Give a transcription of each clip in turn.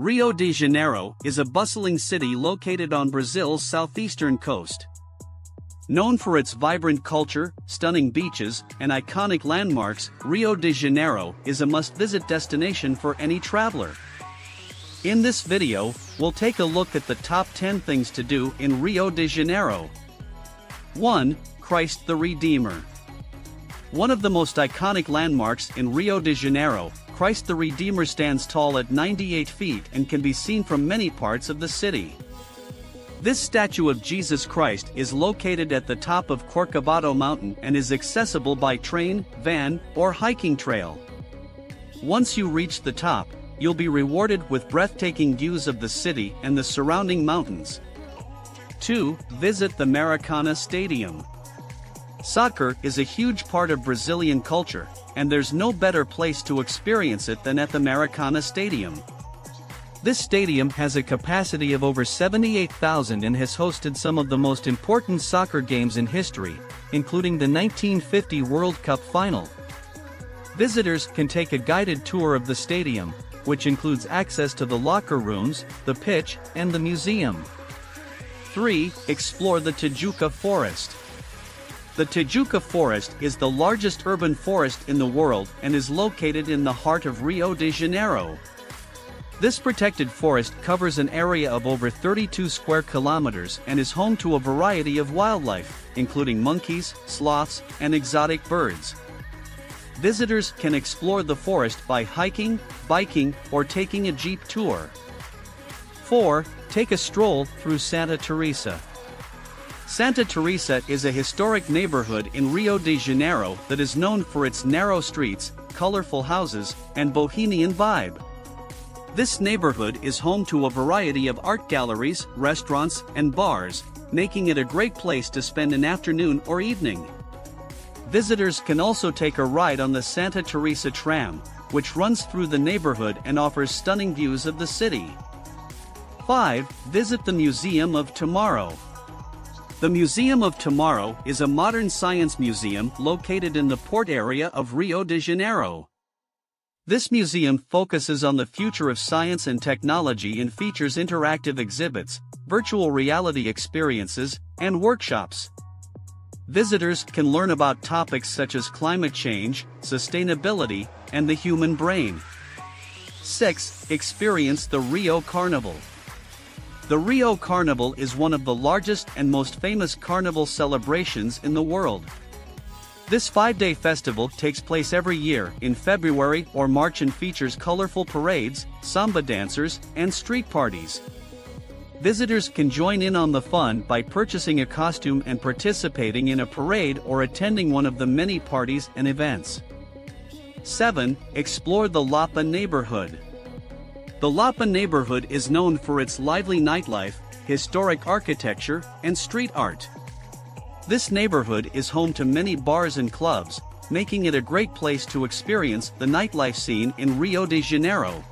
Rio de Janeiro is a bustling city located on Brazil's southeastern coast. Known for its vibrant culture, stunning beaches, and iconic landmarks, Rio de Janeiro is a must-visit destination for any traveler. In this video, we'll take a look at the top 10 things to do in Rio de Janeiro. 1. Christ the Redeemer. One of the most iconic landmarks in Rio de Janeiro, Christ the Redeemer stands tall at 98 feet and can be seen from many parts of the city. This statue of Jesus Christ is located at the top of Corcovado Mountain and is accessible by train, van, or hiking trail. Once you reach the top, you'll be rewarded with breathtaking views of the city and the surrounding mountains. 2. Visit the Maracana Stadium. Soccer is a huge part of Brazilian culture, and there's no better place to experience it than at the Maracana Stadium. This stadium has a capacity of over 78,000 and has hosted some of the most important soccer games in history, including the 1950 World Cup final. Visitors can take a guided tour of the stadium, which includes access to the locker rooms, the pitch, and the museum. 3. Explore the Tijuca Forest. The Tijuca Forest is the largest urban forest in the world and is located in the heart of Rio de Janeiro. This protected forest covers an area of over 32 square kilometers and is home to a variety of wildlife, including monkeys, sloths, and exotic birds. Visitors can explore the forest by hiking, biking, or taking a jeep tour. 4. Take a stroll through Santa Teresa. Santa Teresa is a historic neighborhood in Rio de Janeiro that is known for its narrow streets, colorful houses, and bohemian vibe. This neighborhood is home to a variety of art galleries, restaurants, and bars, making it a great place to spend an afternoon or evening. Visitors can also take a ride on the Santa Teresa tram, which runs through the neighborhood and offers stunning views of the city. 5. Visit the Museum of Tomorrow. The Museum of Tomorrow is a modern science museum located in the port area of Rio de Janeiro. This museum focuses on the future of science and technology and features interactive exhibits, virtual reality experiences, and workshops. Visitors can learn about topics such as climate change, sustainability, and the human brain. 6. Experience the Rio Carnival. The Rio Carnival is one of the largest and most famous carnival celebrations in the world. This five-day festival takes place every year in February or March and features colorful parades, samba dancers, and street parties. Visitors can join in on the fun by purchasing a costume and participating in a parade or attending one of the many parties and events. 7. Explore the Lapa neighborhood. The Lapa neighborhood is known for its lively nightlife, historic architecture, and street art. This neighborhood is home to many bars and clubs, making it a great place to experience the nightlife scene in Rio de Janeiro.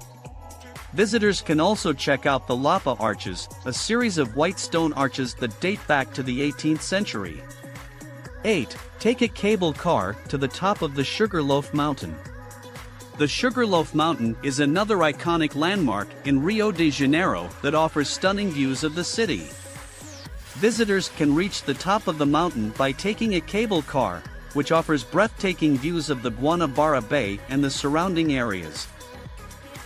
Visitors can also check out the Lapa Arches, a series of white stone arches that date back to the 18th century. 8. Take a cable car to the top of the Sugarloaf Mountain. The Sugarloaf Mountain is another iconic landmark in Rio de Janeiro that offers stunning views of the city. Visitors can reach the top of the mountain by taking a cable car, which offers breathtaking views of the Guanabara Bay and the surrounding areas.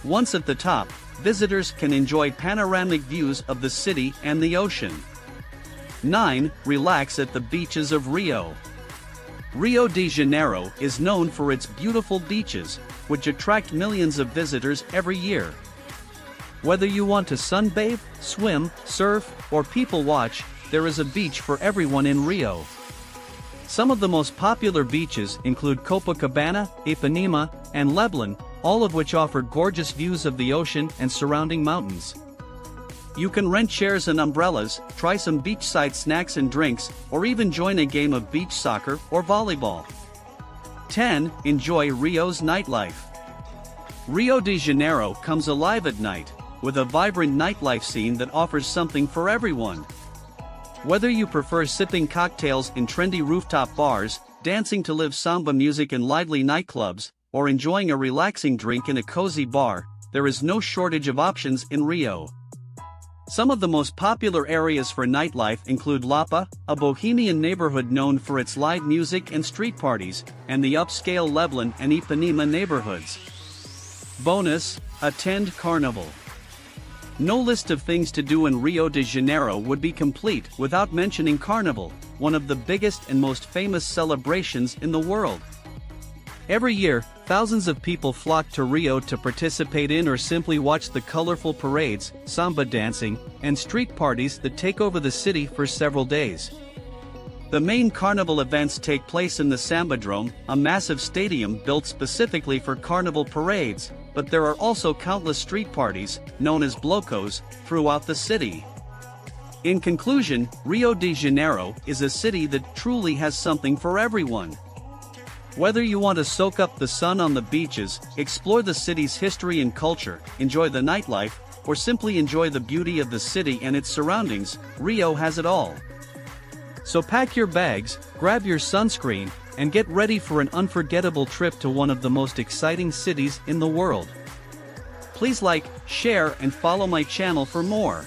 Once at the top, visitors can enjoy panoramic views of the city and the ocean. 9. Relax at the beaches of Rio. Rio de Janeiro is known for its beautiful beaches, which attract millions of visitors every year. Whether you want to sunbathe, swim, surf, or people watch, there is a beach for everyone in Rio. Some of the most popular beaches include Copacabana, Ipanema, and Leblon, all of which offer gorgeous views of the ocean and surrounding mountains. You can rent chairs and umbrellas, try some beachside snacks and drinks, or even join a game of beach soccer or volleyball. 10. Enjoy Rio's nightlife. Rio de Janeiro comes alive at night, with a vibrant nightlife scene that offers something for everyone. Whether you prefer sipping cocktails in trendy rooftop bars, dancing to live samba music in lively nightclubs, or enjoying a relaxing drink in a cozy bar, there is no shortage of options in Rio. Some of the most popular areas for nightlife include Lapa, a bohemian neighborhood known for its live music and street parties, and the upscale Leblon and Ipanema neighborhoods. Bonus, attend Carnival. No list of things to do in Rio de Janeiro would be complete without mentioning Carnival, one of the biggest and most famous celebrations in the world. Every year, thousands of people flock to Rio to participate in or simply watch the colorful parades, samba dancing, and street parties that take over the city for several days. The main carnival events take place in the Sambadrome, a massive stadium built specifically for carnival parades, but there are also countless street parties, known as blocos, throughout the city. In conclusion, Rio de Janeiro is a city that truly has something for everyone. Whether you want to soak up the sun on the beaches, explore the city's history and culture, enjoy the nightlife, or simply enjoy the beauty of the city and its surroundings, Rio has it all. So pack your bags, grab your sunscreen, and get ready for an unforgettable trip to one of the most exciting cities in the world. Please like, share and follow my channel for more.